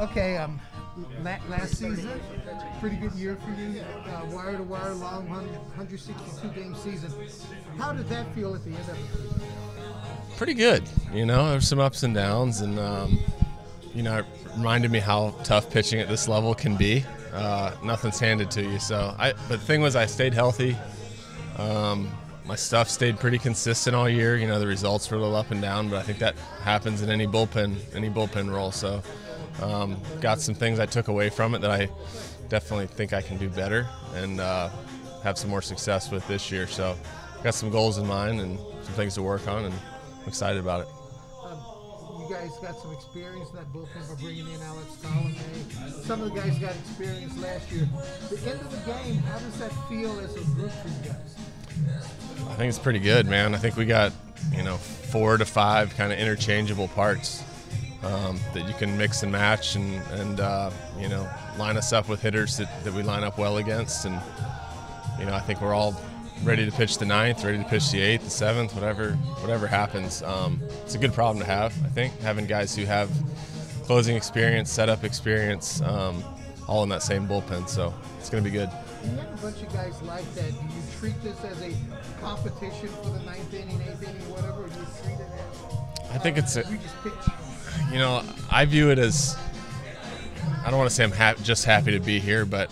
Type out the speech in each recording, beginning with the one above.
Okay, um, la- last season, pretty good year for you. Uh, wire to wire, long 162 game season. How did that feel at the end of it? Pretty good. You know, there's some ups and downs, and um, you know, it reminded me how tough pitching at this level can be. Uh, nothing's handed to you. So, I. But the thing was, I stayed healthy. Um, my stuff stayed pretty consistent all year. You know, the results were a little up and down, but I think that happens in any bullpen, any bullpen role. So, um, got some things I took away from it that I definitely think I can do better and uh, have some more success with this year. So, got some goals in mind and some things to work on, and I'm excited about it. Um, you guys got some experience in that bullpen by bringing in Alex Colomé. Some of the guys got experience last year. The end of the game, how does that feel as a group for you guys? I think it's pretty good, man. I think we got, you know, four to five kind of interchangeable parts um, that you can mix and match and, and uh, you know, line us up with hitters that, that we line up well against. And, you know, I think we're all ready to pitch the ninth, ready to pitch the eighth, the seventh, whatever, whatever happens. Um, it's a good problem to have, I think, having guys who have closing experience, setup experience, um, all in that same bullpen. So it's going to be good. And you have a bunch of guys like that. Do you treat this as a competition for the ninth inning, eighth inning, whatever? Or do you treat it as? I think it's a, We just pitch. You know, I view it as I don't want to say I'm ha- just happy to be here, but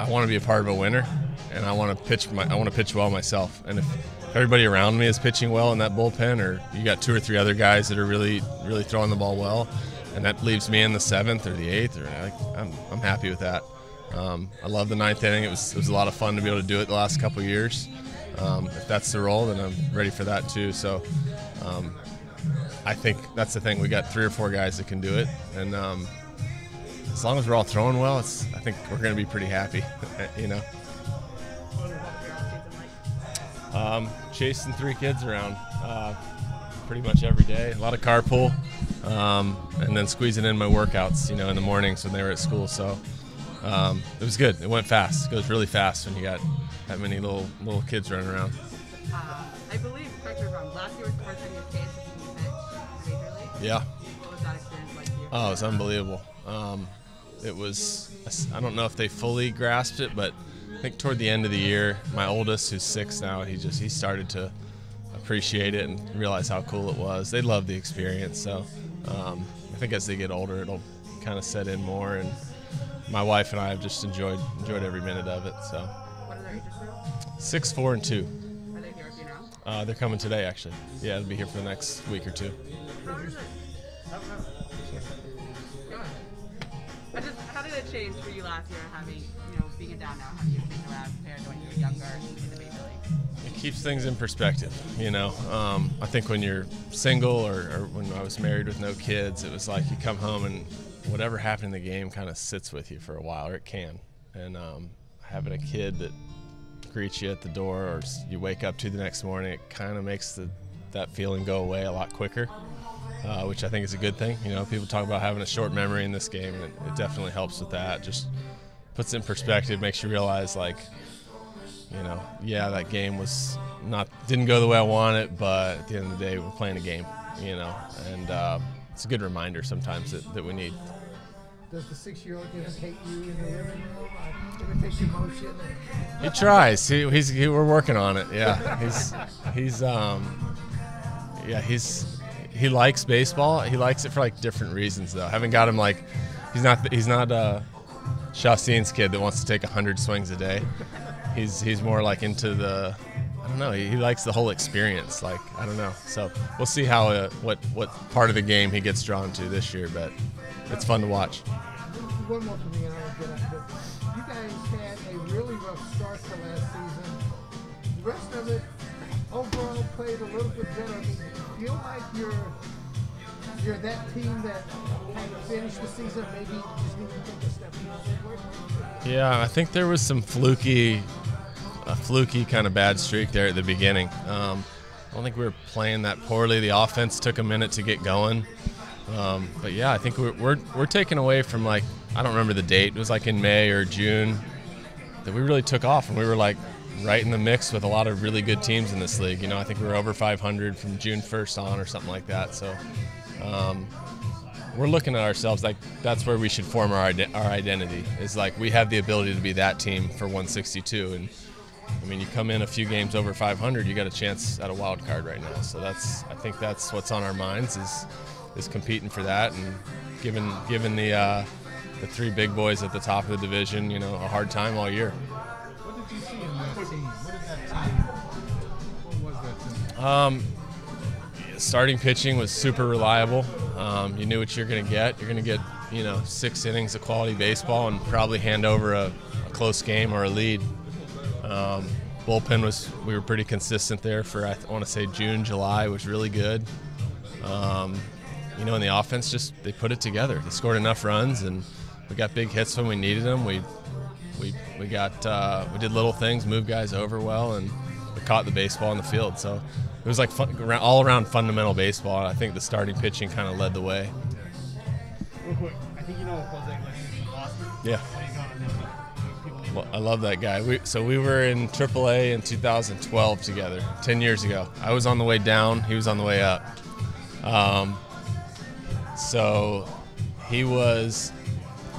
I want to be a part of a winner, and I want to pitch. My, I want to pitch well myself. And if everybody around me is pitching well in that bullpen, or you got two or three other guys that are really, really throwing the ball well, and that leaves me in the seventh or the eighth, or like, I'm, I'm happy with that. Um, I love the ninth inning. It was, it was a lot of fun to be able to do it the last couple years. Um, if that's the role, then I'm ready for that too. So. Um, I think that's the thing. We got three or four guys that can do it, and um, as long as we're all throwing well, it's. I think we're going to be pretty happy. you know, um, chasing three kids around uh, pretty much every day. A lot of carpool, um, and then squeezing in my workouts. You know, in the mornings when they were at school. So um, it was good. It went fast. It goes really fast when you got that many little little kids running around. Uh, I believe, correct me if I'm wrong, last year was the first time you were Yeah. What was like for you? Oh, it's unbelievable. Um, it was, I don't know if they fully grasped it, but I think toward the end of the year, my oldest, who's six now, he just, he started to appreciate it and realize how cool it was. They love the experience. So um, I think as they get older, it'll kind of set in more. And my wife and I have just enjoyed, enjoyed every minute of it. So What are their ages now? six, four, and two. Uh, they're coming today, actually. Yeah, they'll be here for the next week or two. How did it- Go ahead. I just, how did it change for you last year, having, you know, being a dad now, having around compared to when you were younger in the Major League? It keeps things in perspective, you know. Um, I think when you're single or, or when I was married with no kids, it was like you come home and whatever happened in the game kind of sits with you for a while, or it can. And um, having a kid that greets you at the door or you wake up to the next morning, it kind of makes the, that feeling go away a lot quicker, uh, which I think is a good thing. You know, people talk about having a short memory in this game, and it, it definitely helps with that. Just puts it in perspective, makes you realize, like, you know, yeah, that game was not didn't go the way I wanted, but at the end of the day, we're playing a game, you know, and uh, it's a good reminder sometimes that, that we need. Does the six-year-old imitate you in the living room? Uh, imitate your motion? He tries. He, he's he, we're working on it. Yeah, he's he's um yeah he's he likes baseball. He likes it for like different reasons though. haven't got him like he's not he's not uh Shastine's kid that wants to take hundred swings a day. He's he's more like into the I don't know. He, he likes the whole experience. Like I don't know. So we'll see how uh, what what part of the game he gets drawn to this year. But it's fun to watch. One more for me, and I'll get out of. You guys had a really rough start to last season. The rest of it, overall, played a little bit better. I mean, you feel like you're you're that team that kind of finished the season, maybe just need to take a step forward. Yeah, I think there was some fluky, fluky kind of bad streak there at the beginning. Um, I don't think we were playing that poorly. The offense took a minute to get going. Um, but yeah, I think we're, we're, we're taking away from like, I don't remember the date. It was like in May or June that we really took off and we were like right in the mix with a lot of really good teams in this league. You know, I think we were over 500 from June 1st on or something like that. So, um, we're looking at ourselves like that's where we should form our our identity. Is like we have the ability to be that team for 162, and I mean you come in a few games over 500, you got a chance at a wild card right now. So that's I think that's what's on our minds is is competing for that and giving giving the uh, the three big boys at the top of the division, you know, a hard time all year. What did you see in that team? What did that team? What was that team? Um, starting pitching was super reliable. Um, you knew what you're going to get. You're going to get, you know, six innings of quality baseball and probably hand over a, a close game or a lead. Um, bullpen was we were pretty consistent there for I want to say June, July was really good. Um, you know, in the offense, just they put it together. They scored enough runs, and we got big hits when we needed them. We we we got uh, we did little things, moved guys over well, and we caught the baseball in the field. So it was like fun, all around fundamental baseball. And I think the starting pitching kind of led the way. Real quick, I think you know Jose Iglesias from Boston. Yeah. I love that guy. We, so we were in AAA in 2012 together, 10 years ago. I was on the way down, he was on the way up. Um, so he was,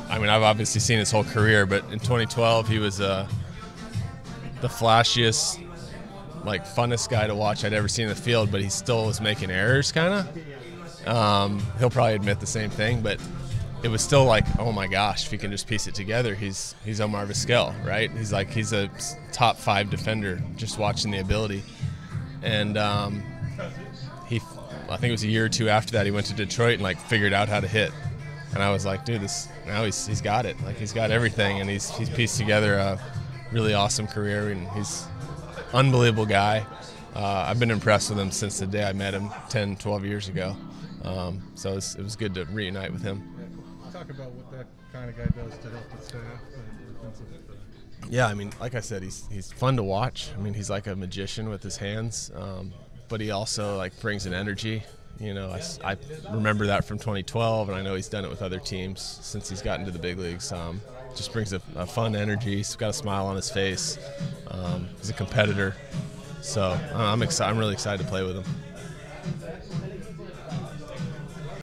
I mean, I've obviously seen his whole career, but in 2012 he was uh, the flashiest, like funnest guy to watch I'd ever seen in the field. But he still was making errors, kind of. Um, he'll probably admit the same thing, but it was still like, oh my gosh, if he can just piece it together, he's he's Omar Vizquel, right? He's like he's a top five defender. Just watching the ability, and um, he, I think it was a year or two after that, he went to Detroit and like figured out how to hit, and I was like, dude, this now he's he's got it, like he's got everything, and he's he's pieced together a really awesome career, and he's unbelievable guy. Uh, I've been impressed with him since the day I met him 10, 12 years ago. Um, so it was, it was good to reunite with him. Talk about what that kind of guy does to help the staff. Yeah, I mean, like I said, he's he's fun to watch. I mean, he's like a magician with his hands, um, but he also like brings an energy. You know, I remember that from 2012, and I know he's done it with other teams since he's gotten to the big leagues. Um, just brings a, a fun energy. He's got a smile on his face. Um, he's a competitor, so I'm excited. I'm really excited to play with him.